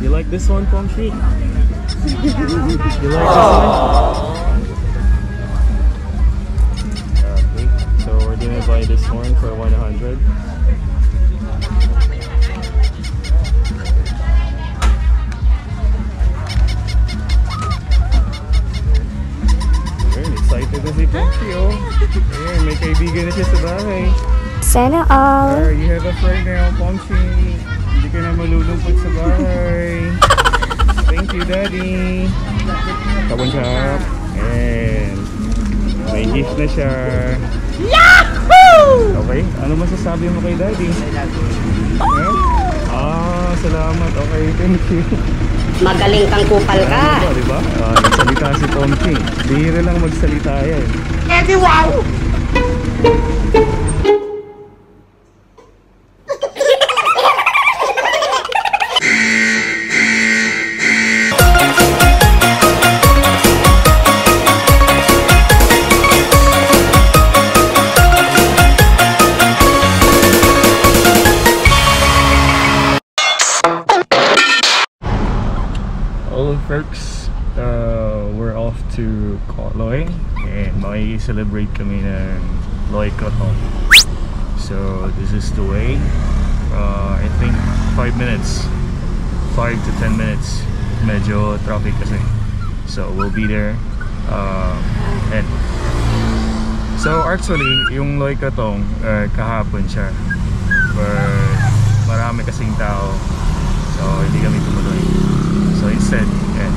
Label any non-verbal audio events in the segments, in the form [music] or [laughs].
You like this one, Pomshi? you like this one? Okay, so we're gonna buy this one for 100. Ayun, excited na si Pomshi, oh. Ayun, may kaibigan na siya sa bahay. Sana all. Or you have a friend now, Pomshi. Ka na malulungkot sa bahay. Thank you, Daddy. Kabon shop. And may gift na siya. Yahoo! Okay, ano masasabi mo kay Daddy? Eh? Ah, salamat. Okay, thank you. Magaling kang kupal ka. Ano ba, diba? Ah, nagsalita si Pomchi. Bihira lang magsalita yan. All Koloy and makikicelebrate kami ng Loy Kotong. So this is the way. Uh, I think 5 minutes, 5 to 10 minutes. Medyo traffic kasi. So we'll be there. Uh, and so actually, yung Loy Kotong, uh, kahapon siya. But marami kasing tao. So hindi kami tumuloy. So instead, eh,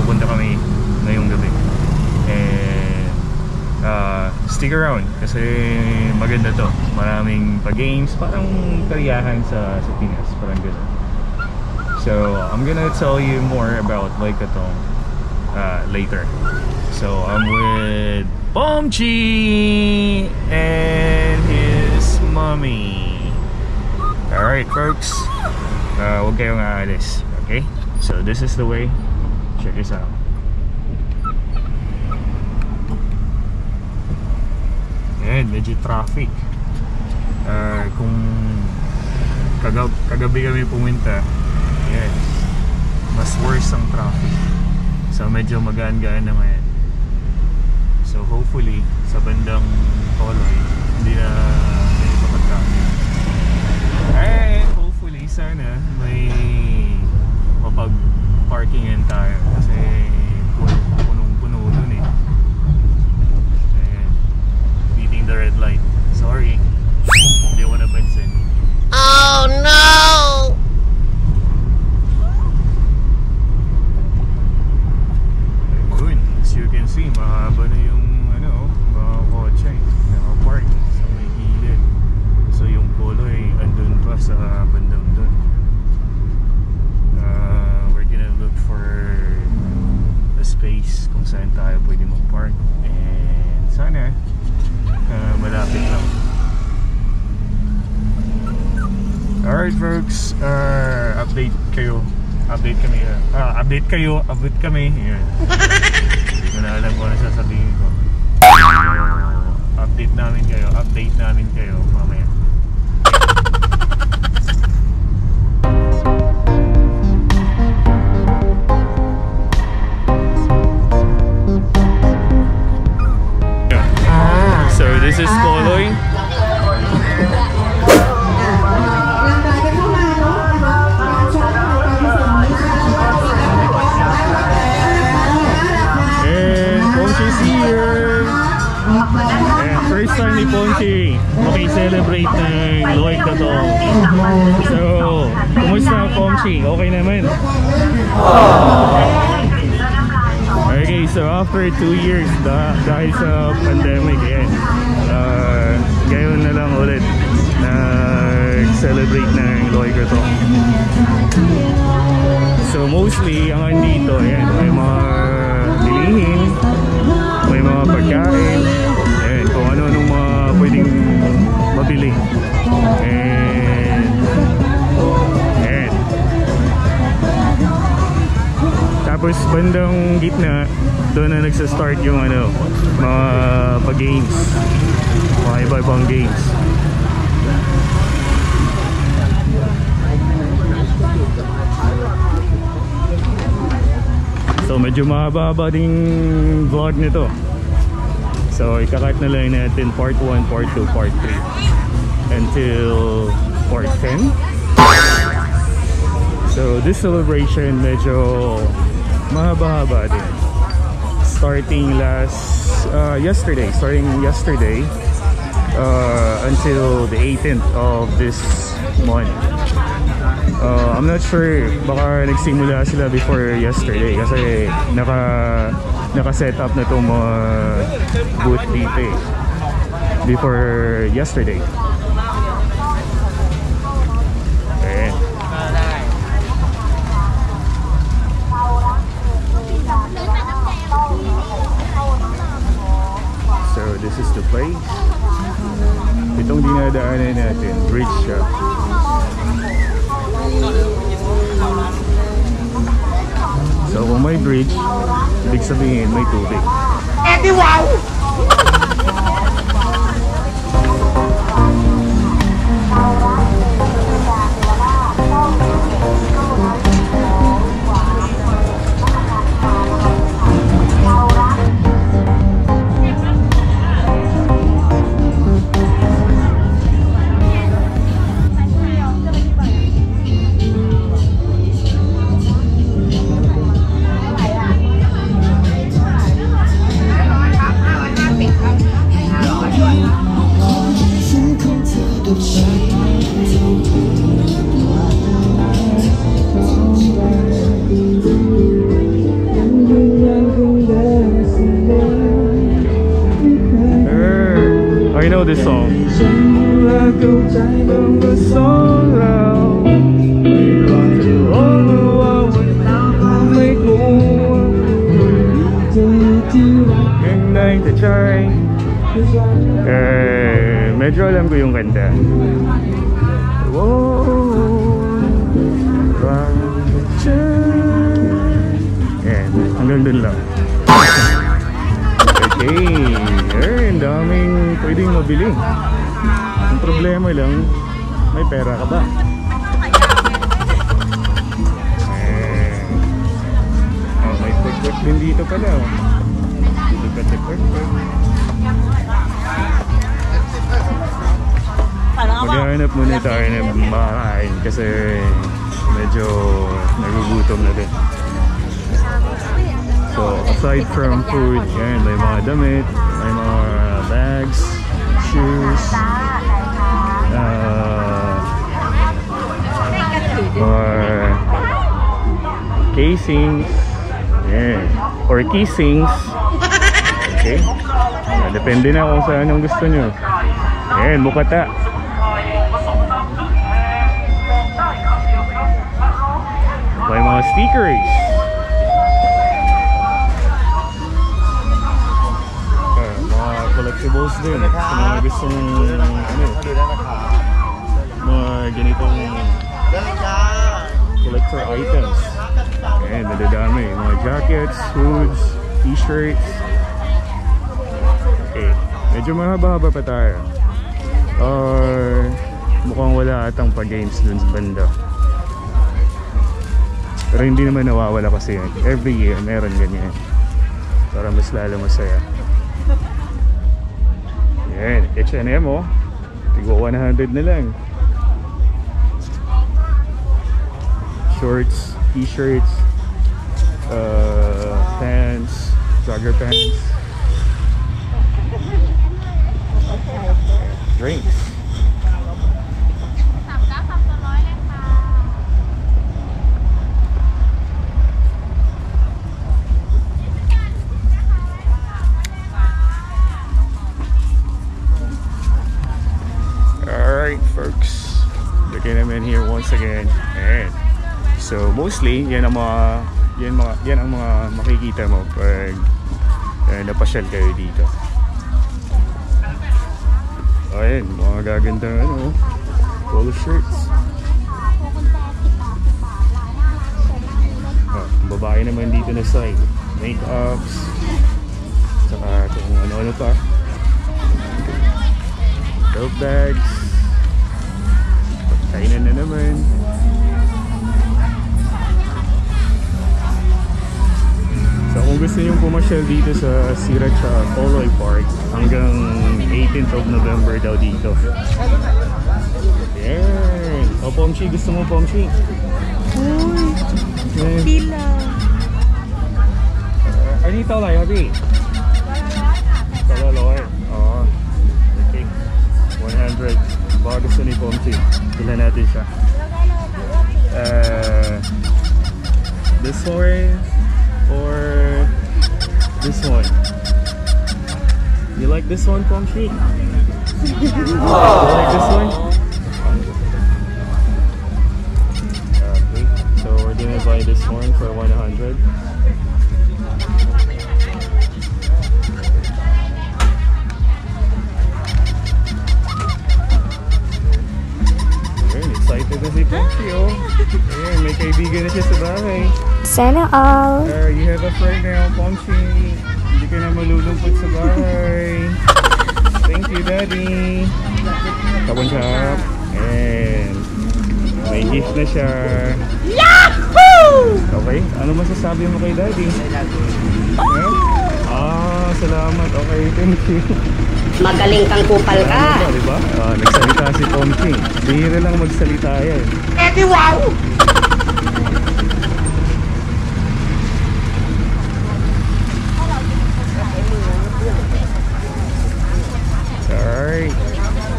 pupunta kami ngayong gabi. And uh, stick around kasi maganda to. Maraming pa-games, parang kariyahan sa, sa Pinas, parang gano'n. So I'm gonna tell you more about Loikatong uh, later. So I'm with Bomchi and his mommy. Alright folks, uh, huwag kayong aalis. Okay? So this is the way. Check this out. Medyo traffic. Uh, kung kagab kagabi kami pumunta, yes, mas worse ang traffic. So medyo magaan-gaan na ngayon. So hopefully, sa bandang Toloy, hindi na may traffic. And hopefully, sana may mapag-parkingan tayo kasi pu- punong-puno dun eh. Ayan. Beating the red light. Sorry. Hindi ko napansin. Oh no! Ayun, as you can see, mahaba na yung ano, mga kotse. Nakapark sa may gilid. So yung polo ay andun pa sa bandang dun. Uh, we're gonna look for a space kung saan tayo pwede mag-park. And sana uh, malapit lang. Alright folks, uh, update kayo. Update kami. Uh, ah, update kayo, update kami. Yan. Hindi ko na alam kung ano sasabihin ko. So, update namin kayo, update namin kayo mamaya. Is Koloy. Ah. And Ponchi's here. And first time ni Ponchi makicelebrate ng Lloyd na to. So, kumusta Ponchi? Okay naman? Okay, so after two years da dahil sa pandemic, ayan, ngayon na lang ulit nag-celebrate ng Lloyd na to. So mostly, ang andito, ayan, may mga bilihin, may mga pagkain, ayan, kung ano-anong mga pwedeng mabili. And, ayan. Tapos bandang gitna, doon na nagsa-start yung ano, mga pag-games. Mga iba-ibang games. So medyo mahaba-haba ding vlog nito. So ikakat na lang natin part 1, part 2, part 3 until part 10. So this celebration medyo mahaba-haba din. Starting last uh, yesterday, starting yesterday uh, until the 18th of this month. Uh, I'm not sure baka nagsimula sila before yesterday kasi naka naka-set up na itong mga booth dito eh, before yesterday. Sabihin may tubig. I know this song. Medyo alam ko yung kanta. Wow! Yan, hanggang dun lang. Okay, eh, daming pwedeng mabili. Ang problema lang, may pera ka ba? Eh, oh, may quick din dito pala. Dito ka sa quick Maghanap muna tayo ng makakain kasi medyo nagugutom na din. So, aside from food, yan, may mga damit, may mga bags, shoes, uh, mga casings, yan, or kissings. Okay? Uh, depende na kung saan ang gusto nyo. Yan, mukata. May mga stickers. Ah, mga collectibles din. Sa mga gustong ano, mga ganitong collector items. Ayan, nadadami. Mga jackets, hoods, t-shirts. Okay. Medyo mahaba-haba pa tayo. Or mukhang wala atang pa-games dun sa banda. Pero hindi naman nawawala kasi yan. Every year meron ganyan. Para mas lalo masaya. Yan, H&M oh. Tigo 100 na lang. Shorts, t-shirts, uh, pants, jogger pants. Drinks. Once again Ayan. So mostly yan ang mga yan, mga, yan ang mga makikita mo pag uh, napasyal kayo dito. Ayan mga gagandang ano polo shirts. Oh, ang babae naman dito na side. Make-ups. Saka kung ano-ano pa. Tote bags Kainan na naman. So kung gusto nyo pumasyal dito sa Siracha Poloy Park hanggang 18th of November daw dito. Ayan. O Pomchi, gusto mo Pomchi? Uy, yeah. pila. Uh, ano yung taulay, Habi? Talalor. Oo. Oh, okay. 100. Natin siya. Uh, this one or this one? You like this one Pomchi? you like this one? Okay, so we're gonna buy this one for 100 Na si Pomchi, oh. Ayun, may kaibigan na siya sa bahay. Sana all. Uh, you have a friend now, Pomchi. Hindi ka na malulungkot sa bahay. Thank you, Daddy. Kabon siya. And may gift na siya. Yahoo! Okay, ano masasabi mo kay Daddy? Huh? Ah, salamat. Okay, thank you. Magaling kang kupal ka. Ano ba, diba? Ah, Pomchi. Bihira lang magsalita yan. Edi wow! Alright.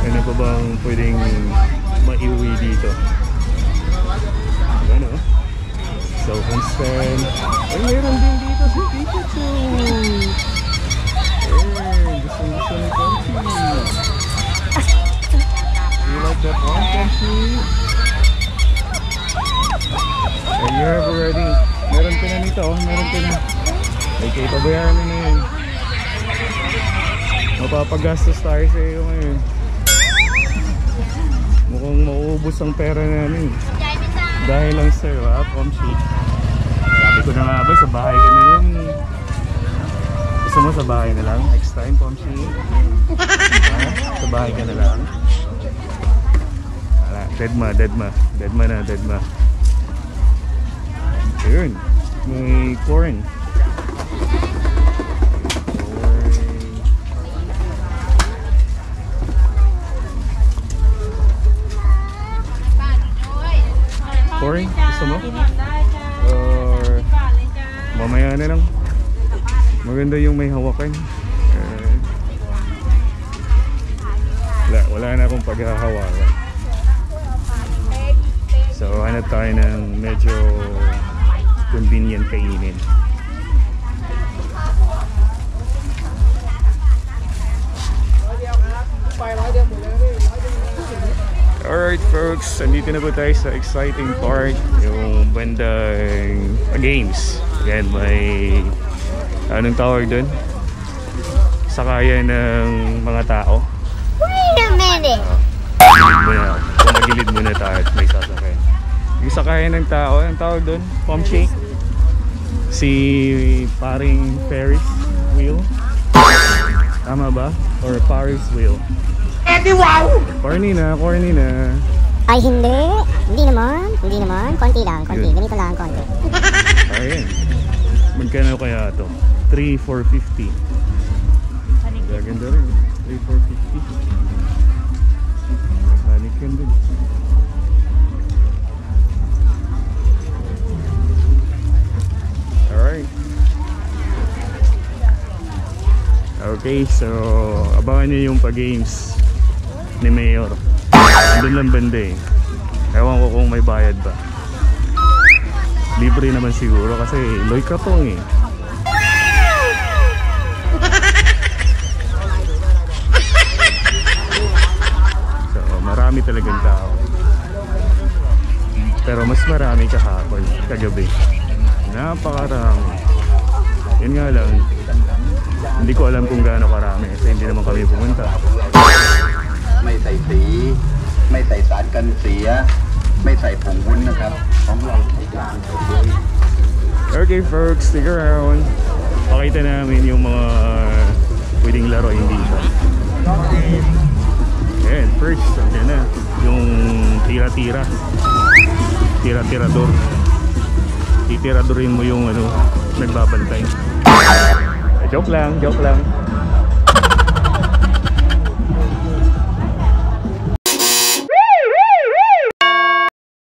Ano pa bang pwedeng maiuwi dito? Nito, oh. Meron ka na. Ay, kayo pabayaran mo na yun. Mapapagastos tayo sa iyo ngayon. Mukhang mauubos ang pera namin. Dahil lang sir, ha, Pomshi. Sabi ko na nga ba, sa bahay ka na lang. Gusto mo sa bahay na lang? Next time, Pomshi? Sa bahay ka na lang? Wala, dead ma, dead ma. Dead ma na, dead ma. Ayun, may corn. Corn. Gusto mo? Or mamaya na lang. Maganda yung may hawakan. Eh, wala, wala na akong paghahawakan. So hanap tayo ng medyo convenient kainin. Alright folks, andito na po tayo sa exciting part, yung bandang games. Yan, may anong tawag doon? Sakayan ng mga tao. Wait a minute. Gilid muna, pumagilid muna tayo at may sasakyan. Yung sakayan ng tao, anong tawag doon? Palm shake? Si paring Ferris wheel? Tama ba? Or Paris wheel? Edi wow! Corny na, corny na. Ay hindi. Hindi naman. Hindi naman. Konti lang. Konti. Yun. Ganito lang. Konti. [laughs] Ayan. Magkano kaya to? 3, 450. Gaganda rin. 3, 450. Mannequin din. Okay, so abangan nyo yung pag-games ni Mayor. Doon lang banda eh. Ewan ko kung may bayad ba. Libre naman siguro kasi Loy Katong eh. [laughs] So marami talagang tao. Pero mas marami kahapon, kagabi Napakarami. Yun nga lang, hindi ko alam kung gaano karami kasi hindi naman kami pumunta. ไม่ใส่สี ไม่ใส่สารกันเสีย ไม่ใส่ผงวุ้นนะครับ ของเราใส่ยางใส่เกลือ Okay folks, stick around. Pakita namin yung mga pwedeng laruin dito. Ayan, first, andyan na. Yung tira-tira. Tira-tirador. Titiradorin mo yung ano, nagbabantay. Joke lang, joke lang.